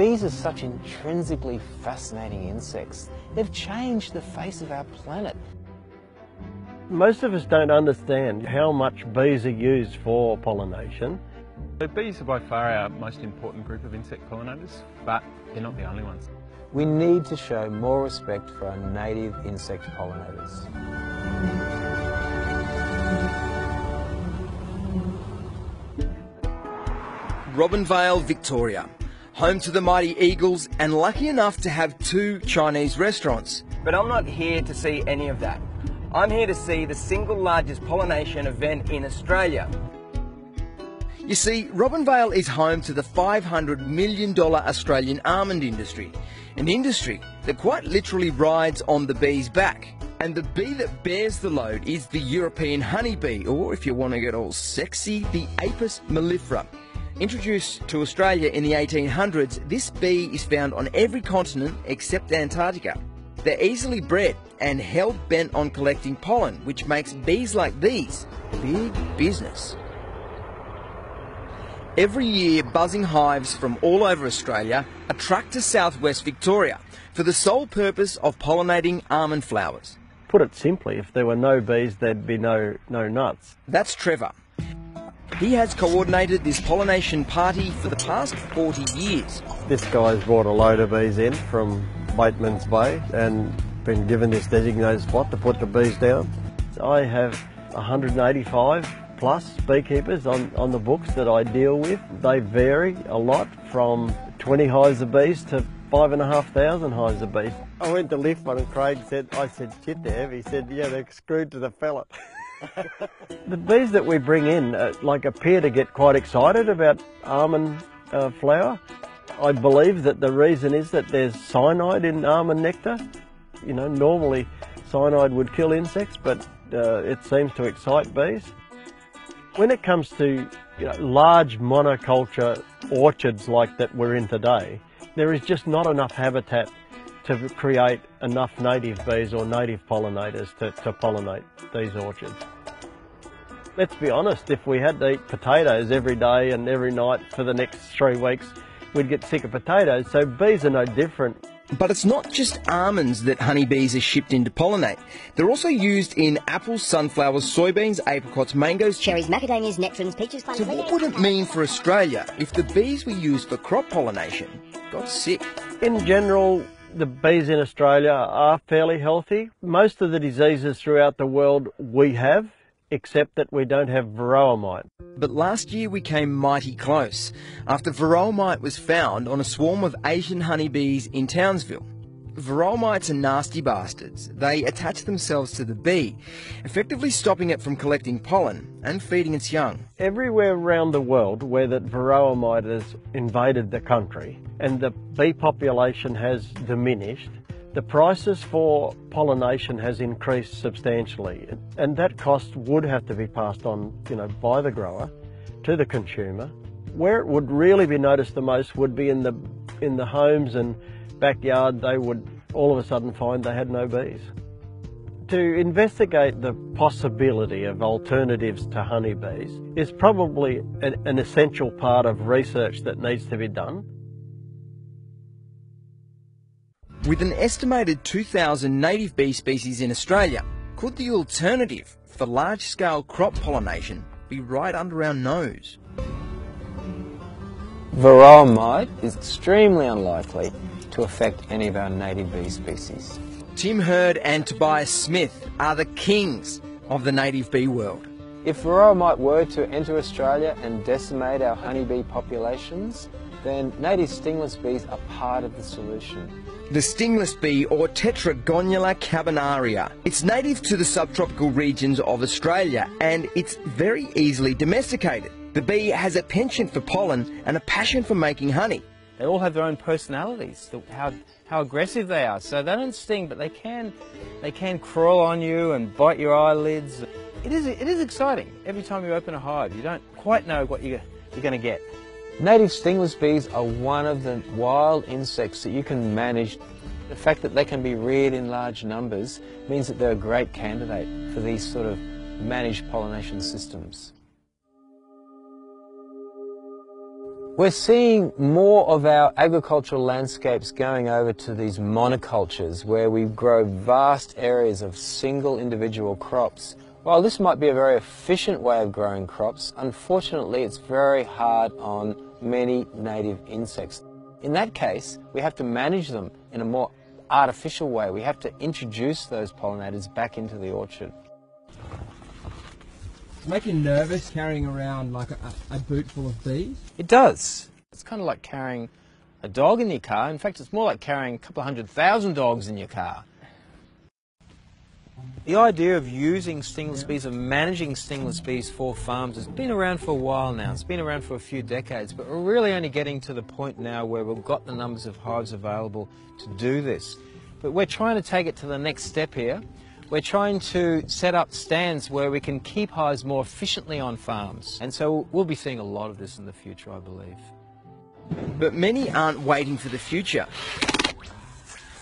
Bees are such intrinsically fascinating insects. They've changed the face of our planet. Most of us don't understand how much bees are used for pollination. So bees are by far our most important group of insect pollinators, but they're not the only ones. We need to show more respect for our native insect pollinators. Robinvale, Victoria, home to the mighty Eagles and lucky enough to have two Chinese restaurants. But I'm not here to see any of that. I'm here to see the single largest pollination event in Australia. You see, Robinvale is home to the $500 million Australian almond industry, an industry that quite literally rides on the bee's back. And the bee that bears the load is the European honeybee, or if you want to get all sexy, the Apis mellifera. Introduced to Australia in the 1800s, this bee is found on every continent except Antarctica. They're easily bred and hell bent on collecting pollen, which makes bees like these big business. Every year, buzzing hives from all over Australia attract to southwest Victoria for the sole purpose of pollinating almond flowers. Put it simply, if there were no bees, there'd be no, no nuts. That's Trevor. He has coordinated this pollination party for the past 40 years. This guy's brought a load of bees in from Bateman's Bay and been given this designated spot to put the bees down. I have 185 plus beekeepers on, on the books that I deal with. They vary a lot from 20 hives of bees to five and a half thousand hives of bees. I went to lift one and Craig said, I said, shit, they're heavy. He said, yeah, they're screwed to the pellet. the bees that we bring in uh, like appear to get quite excited about almond uh, flower. I believe that the reason is that there's cyanide in almond nectar. You know, normally cyanide would kill insects, but uh, it seems to excite bees. When it comes to you know, large monoculture orchards like that we're in today, there is just not enough habitat to create enough native bees or native pollinators to, to pollinate these orchards. Let's be honest, if we had to eat potatoes every day and every night for the next three weeks, we'd get sick of potatoes, so bees are no different. But it's not just almonds that honeybees are shipped in to pollinate. They're also used in apples, sunflowers, soybeans, apricots, mangoes, cherries, macadamias, nectarines, peaches, plums. So what would it mean for Australia if the bees we use for crop pollination got sick? In general, the bees in Australia are fairly healthy. Most of the diseases throughout the world we have, except that we don't have varroa mite. But last year we came mighty close after varroa mite was found on a swarm of Asian honeybees in Townsville. Varroa mites are nasty bastards. They attach themselves to the bee, effectively stopping it from collecting pollen and feeding its young. Everywhere around the world where that varroa mite has invaded the country and the bee population has diminished, the prices for pollination has increased substantially and that cost would have to be passed on, you know, by the grower to the consumer. Where it would really be noticed the most would be in the in the homes and backyard they would all of a sudden find they had no bees. To investigate the possibility of alternatives to honeybees is probably an, an essential part of research that needs to be done. With an estimated 2,000 native bee species in Australia, could the alternative for large-scale crop pollination be right under our nose? Varroa mite is extremely unlikely to affect any of our native bee species. Tim Heard and Tobias Smith are the kings of the native bee world. If varroa mite were to enter Australia and decimate our honeybee populations, then native stingless bees are part of the solution. The stingless bee, or Tetragonula carbonaria. It's native to the subtropical regions of Australia and it's very easily domesticated. The bee has a penchant for pollen and a passion for making honey. They all have their own personalities, how, how aggressive they are. So they don't sting, but they can, they can crawl on you and bite your eyelids. It is, it is exciting. Every time you open a hive, you don't quite know what you're, you're going to get. Native stingless bees are one of the wild insects that you can manage. The fact that they can be reared in large numbers means that they're a great candidate for these sort of managed pollination systems. We're seeing more of our agricultural landscapes going over to these monocultures where we grow vast areas of single individual crops. While this might be a very efficient way of growing crops, unfortunately it's very hard on many native insects. In that case, we have to manage them in a more artificial way. We have to introduce those pollinators back into the orchard. Make you nervous carrying around like a, a boot full of bees? It does. It's kind of like carrying a dog in your car. In fact, it's more like carrying a couple of hundred thousand dogs in your car. The idea of using stingless bees, of managing stingless bees for farms, has been around for a while now. It's been around for a few decades, but we're really only getting to the point now where we've got the numbers of hives available to do this. But we're trying to take it to the next step here. We're trying to set up stands where we can keep hives more efficiently on farms. And so we'll be seeing a lot of this in the future, I believe. But many aren't waiting for the future.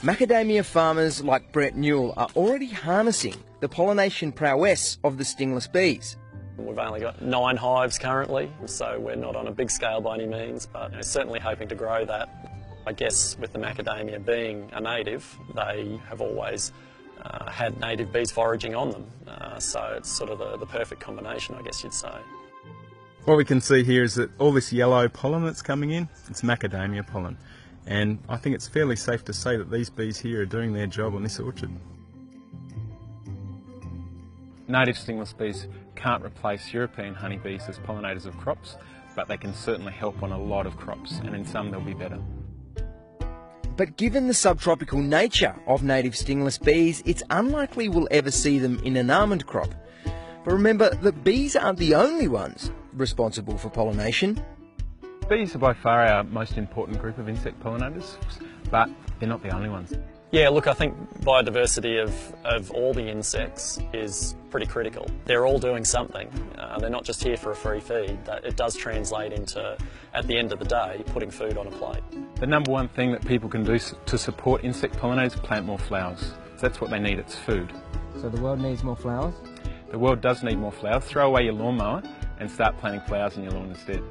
Macadamia farmers like Brett Newell are already harnessing the pollination prowess of the stingless bees. We've only got nine hives currently, so we're not on a big scale by any means, but you know, certainly hoping to grow that. I guess with the macadamia being a native, they have always uh, had native bees foraging on them. Uh, so it's sort of the, the perfect combination, I guess you'd say. What we can see here is that all this yellow pollen that's coming in, it's macadamia pollen. And I think it's fairly safe to say that these bees here are doing their job on this orchard. Native stingless bees can't replace European honeybees as pollinators of crops, but they can certainly help on a lot of crops, and in some they'll be better. But given the subtropical nature of native stingless bees, it's unlikely we'll ever see them in an almond crop. But remember that bees aren't the only ones responsible for pollination. Bees are by far our most important group of insect pollinators, but they're not the only ones. Yeah, look, I think biodiversity of, of all the insects is pretty critical. They're all doing something. Uh, they're not just here for a free feed. It does translate into, at the end of the day, putting food on a plate. The number one thing that people can do to support insect pollinators is plant more flowers. That's what they need, it's food. So the world needs more flowers? The world does need more flowers. Throw away your lawnmower and start planting flowers in your lawn instead.